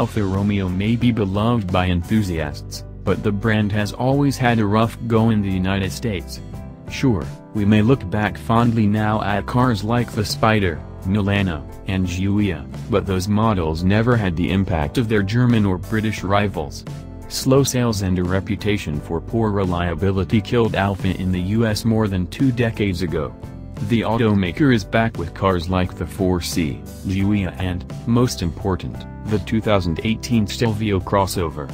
Alfa Romeo may be beloved by enthusiasts, but the brand has always had a rough go in the United States. Sure, we may look back fondly now at cars like the Spider, Milano, and Giulia, but those models never had the impact of their German or British rivals. Slow sales and a reputation for poor reliability killed Alfa in the US more than two decades ago. The automaker is back with cars like the 4C, Giulia and, most important, the 2018 Stelvio crossover.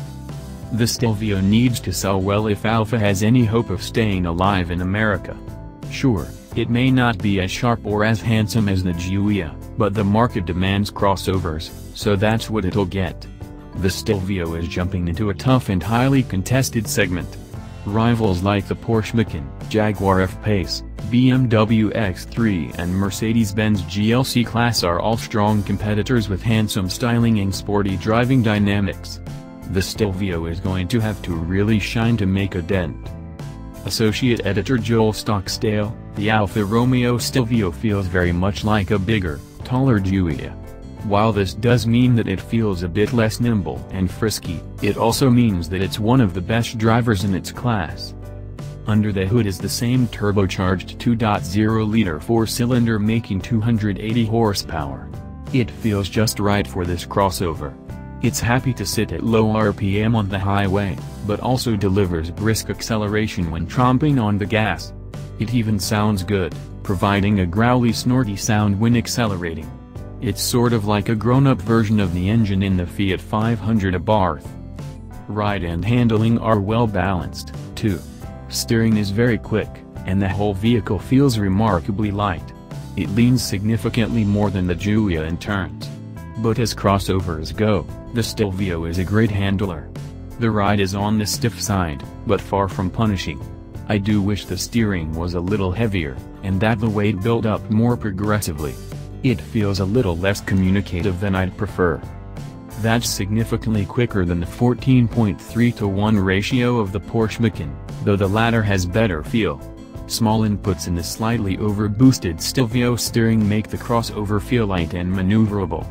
The Stelvio needs to sell well if Alfa has any hope of staying alive in America. Sure, it may not be as sharp or as handsome as the Giulia, but the market demands crossovers, so that's what it'll get. The Stelvio is jumping into a tough and highly contested segment. Rivals like the Porsche Macan, Jaguar F-Pace, BMW X3 and Mercedes-Benz GLC class are all strong competitors with handsome styling and sporty driving dynamics. The Stelvio is going to have to really shine to make a dent. Associate Editor Joel Stocksdale, the Alfa Romeo Stelvio feels very much like a bigger, taller Giulia. While this does mean that it feels a bit less nimble and frisky, it also means that it's one of the best drivers in its class. Under the hood is the same turbocharged 2.0-liter four-cylinder making 280 horsepower. It feels just right for this crossover. It's happy to sit at low RPM on the highway, but also delivers brisk acceleration when tromping on the gas. It even sounds good, providing a growly snorty sound when accelerating. It's sort of like a grown-up version of the engine in the Fiat 500 Abarth. Ride and handling are well balanced, too. Steering is very quick, and the whole vehicle feels remarkably light. It leans significantly more than the Giulia in turns. But as crossovers go, the Stelvio is a great handler. The ride is on the stiff side, but far from punishing. I do wish the steering was a little heavier, and that the weight built up more progressively. It feels a little less communicative than I'd prefer. That's significantly quicker than the 14.3 to 1 ratio of the Porsche Macan, though the latter has better feel. Small inputs in the slightly overboosted Stelvio steering make the crossover feel light and maneuverable.